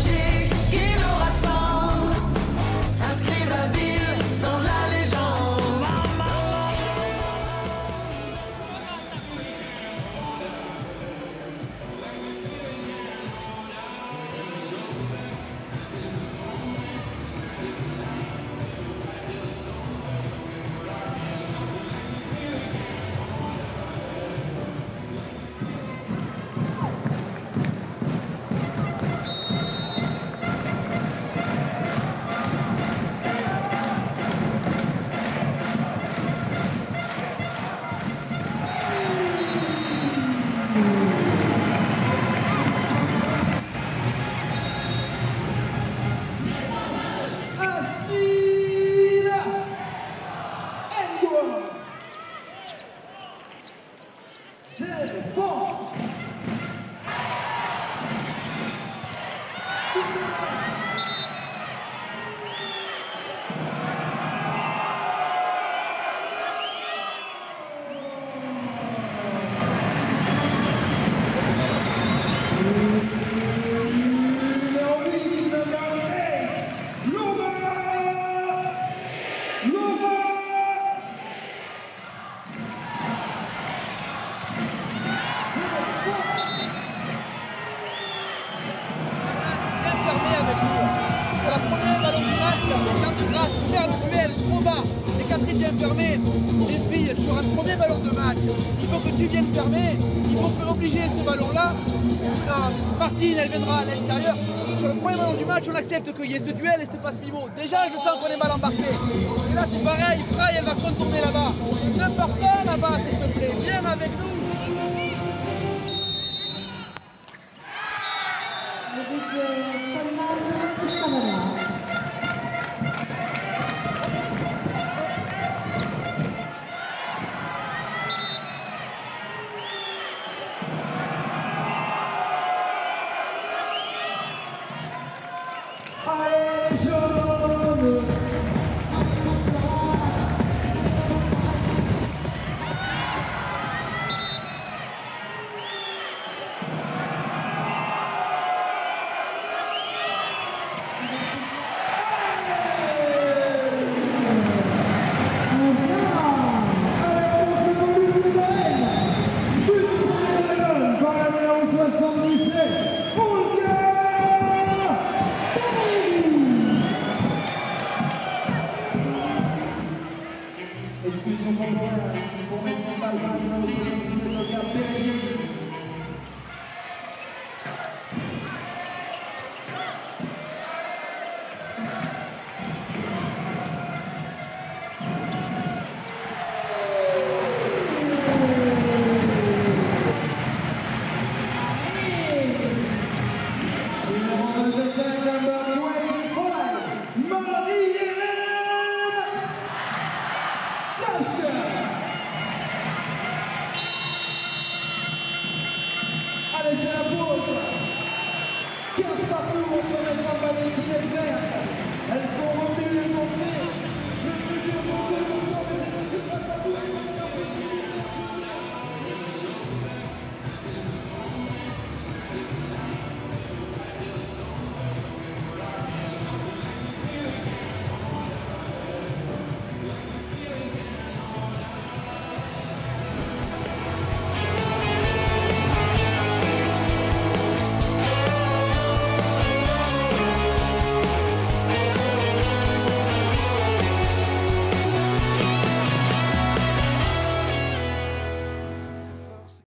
Hoje Mm-hmm. faire le duel, le combat. Les quatrièmes fermés, les filles, tu auras le premier ballon de match. Il faut que tu viennes fermer, il faut que obliger ce ballon-là. Martine, elle viendra à l'intérieur. Sur le premier ballon du match, on accepte qu'il y ait ce duel et ce passe pivot. Déjà, je sens qu'on est mal embarqué. Et là, c'est pareil, Fry, elle va contourner là-bas. Ne pars pas là-bas, s'il te plaît. Viens avec nous. Eles pediram como é, como é salvar, não, se você a se perdi. Alexandra Pousa Qui en sait pas plus où on peut mettre en valeur les inesbères Elles sont retenues, elles sont faites Le plus dur monde de l'histoire, mais c'est aussi ça, ça pourrait être